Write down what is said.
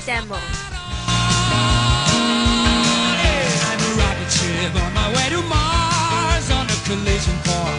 play demos. collision course.